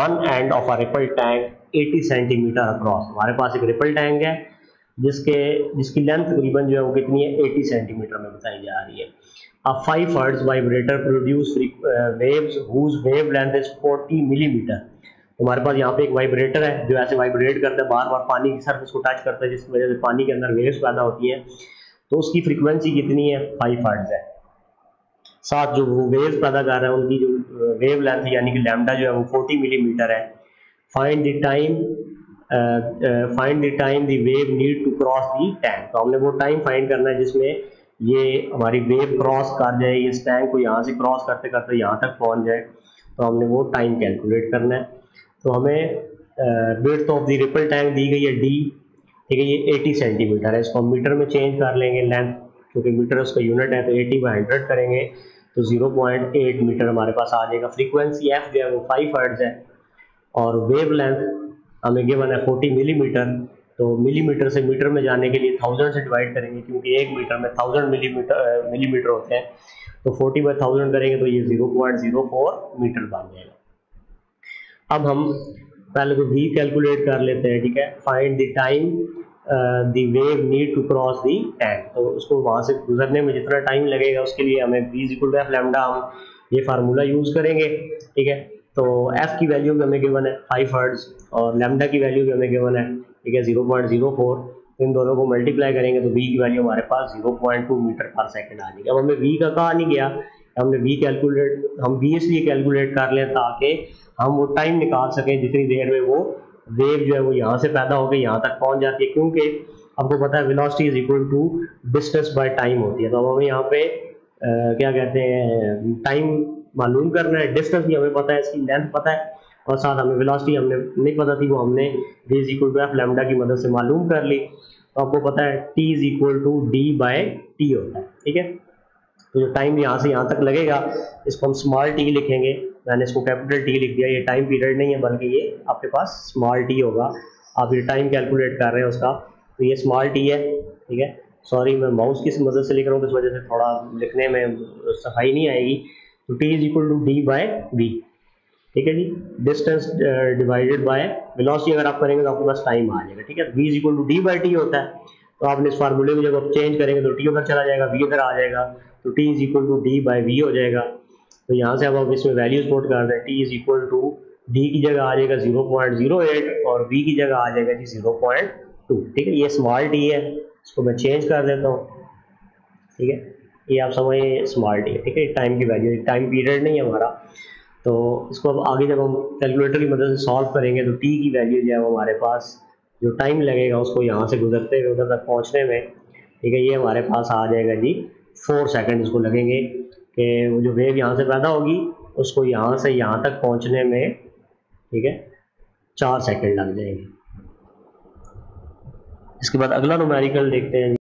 One end of a ripple tank 80 centimetre across हमारे पास एक रिपल टैंक है, जिसके, जिसकी लेंथ तकरीबन जो है वो कितनी है? 80 सेंटीमीटर में बताई जा रही है। अब five hertz vibrator produce waves whose wavelength is 40 millimetre हमारे पास यहाँ पे एक वाइब्रेटर है, जो ऐसे वाइब्रेट करता है, बार बार पानी की सरफेस को टच करता है, जिसकी वजह से पानी के अंदर वेव्स पैदा होती है। तो उसकी फ्रीक्वेंसी कितनी है? फाइव हर्ट्ज है। साथ जो वो पैदा कर रहे हैं, उनकी जो वेव लेंथ यानी कि लैम्डा जो है वो 40 मिलीमीटर है। Find the time find the time the wave need to cross the tank तो हमने वो टाइम फाइंड करना है जिसमें ये हमारी वेव क्रॉस कर जाए, इस टैंक को यहाँ से क्रॉस करते करते यहाँ तक पहुँच जाए। तो हमने वो टाइम कैलकुलेट करना है। तो हमें width of the ripple tank दी गई है डी ठीक है, ये 80 सेंटीमीटर है। इसको हम मीटर में चेंज कर लेंगे लेंथ क्योंकि मीटर उसका यूनिट है तो 80 बाई हंड्रेड करेंगे तो 0.8 मीटर हमारे पास आ जाएगा। फ्रीक्वेंसी एफ़ जो है वो फाइव हर्ट्ज है। और वेव लेंथ हमें गिवन है 40 मिलीमीटर तो मिलीमीटर से मीटर में जाने के लिए थाउज़ेंड से डिवाइड करेंगे, क्योंकि एक मीटर में थाउज़ेंड मिलीमीटर मिलीमीटर होते हैं। तो 40 बाई थाउज़ेंड करेंगे तो ये 0.04 मीटर बन जाएगा। अब हम पहले तो v कैलकुलेट कर लेते हैं, ठीक है? Find the time the wave need to cross the tank तो उसको वहाँ से गुजरने में जितना टाइम लगेगा उसके लिए हमें v equal to F lambda हम ये फार्मूला यूज़ करेंगे, ठीक है? तो f की वैल्यू भी हमें गिवन है फाइव हर्ट्ज और लैम्डा की वैल्यू भी हमें गिवन है, ठीक है? ज़ीरो पॉइंट ज़ीरो फोर इन दोनों को मल्टीप्लाई करेंगे तो v की वैल्यू हमारे पास zero point two metre per second आ जाएगी अब हमें v का कहा नहीं गया? हमने v कैलकुलेट हम v इसलिए कैलकुलेट कर लें ताकि हम वो टाइम निकाल सकें जितनी देर में वो वेव जो है वो यहाँ से पैदा होकर यहाँ तक पहुँच जाती है क्योंकि आपको पता है velocity is equal to distance by time होती है। तो अब हमें यहाँ पे आ, क्या कहते हैं टाइम मालूम करना है डिस्टेंस भी हमें पता है इसकी लेंथ पता है और साथ हमें वेलोसिटी हमने नहीं पता थी वो हमने v is equal to F lambda की मदद से मालूम कर ली। तो आपको पता है t is equal to D by T होता है ठीक है? तो जो टाइम यहाँ से यहाँ तक लगेगा, इसको हम स्मॉल टी लिखेंगे। मैंने इसको कैपिटल टी लिख दिया। ये टाइम पीरियड नहीं है, बल्कि ये आपके पास स्मॉल टी होगा। आप ये टाइम कैलकुलेट कर रहे हैं उसका। तो ये स्मॉल टी है, ठीक है? सॉरी मैं माउस की मदद से लिख रहा हूँ इस वजह से थोड़ा लिखने में सफ़ाई नहीं आएगी। तो T is equal to D by V ठीक है जी? डिस्टेंस डिवाइडेड बाय वेलोसिटी अगर आप करेंगे तो आपके पास टाइम आ जाएगा, ठीक है? V is equal to d by t होता है। तो आपने इस फार्मूले में जब आप चेंज करेंगे तो टी उधर चला जाएगा वी इधर आ जाएगा तो t is equal to d by v हो जाएगा। तो यहाँ से अब आप इसमें वैल्यूज़ पोट कर हैं t is equal to d की जगह आ जाएगा ज़ीरो पॉइंट ज़ीरो एट और वी की जगह आ जाएगा जी ज़ीरो पॉइंट टू ठीक है, ये स्मॉल टी है, इसको मैं चेंज कर देता हूँ। ठीक है, ये आप समझिए स्मॉल टी है। ठीक है टाइम की वैल्यू टाइम पीरियड नहीं है हमारा। तो इसको अब आगे जब हम कैलकुलेटर की मदद से सॉल्व करेंगे तो टी की वैल्यू जो है वो हमारे पास जो टाइम लगेगा उसको यहाँ से गुजरते हुए, उधर तक पहुँचने में, ठीक है, ये हमारे पास आ जाएगा जी। फोर सेकेंड इसको लगेंगे कि वो जो वेव यहाँ से पैदा होगी, उसको यहाँ से यहाँ तक पहुँचने में, ठीक है, चार सेकेंड लग जाएँगे। इसके बाद अगला नोमेरिकल देखते हैं